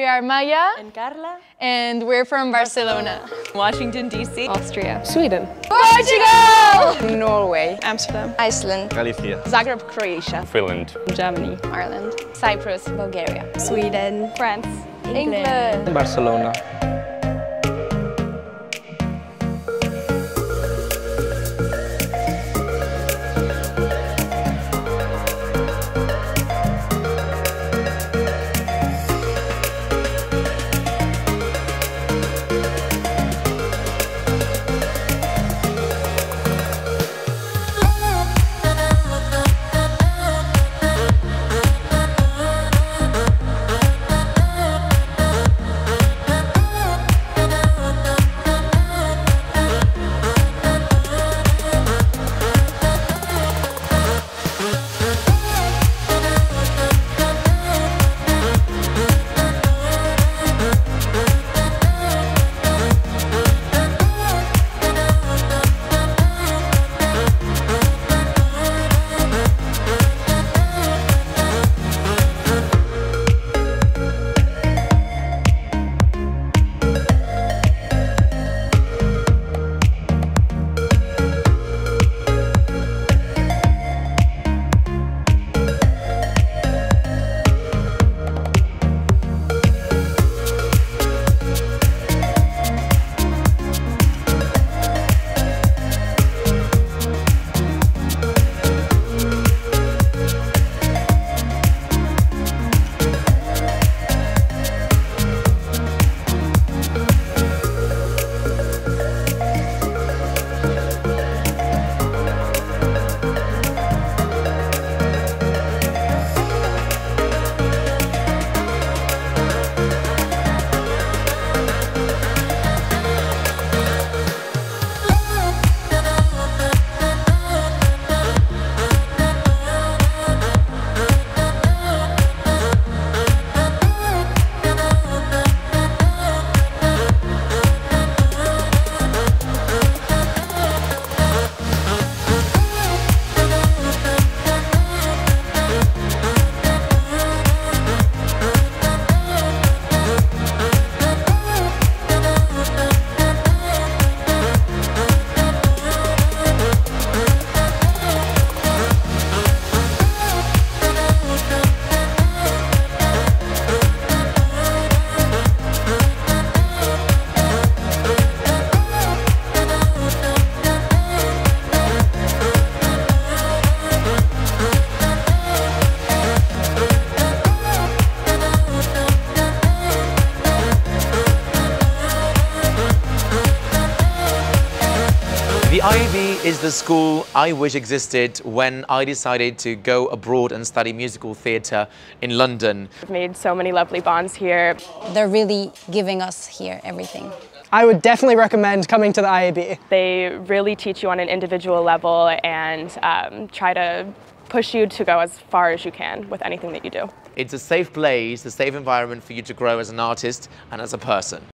We are Maya and Carla. and we're from Barcelona. Washington DC, Austria, Sweden, Portugal, Norway, Amsterdam, Iceland, Galicia, Zagreb, Croatia, Finland, Germany, Ireland, Cyprus, Bulgaria, Sweden, France, England. Barcelona. The IAB is the school I wish existed when I decided to go abroad and study musical theatre in London. We've made so many lovely bonds here. They're really giving us here everything. I would definitely recommend coming to the IAB. They really teach you on an individual level and um, try to push you to go as far as you can with anything that you do. It's a safe place, a safe environment for you to grow as an artist and as a person.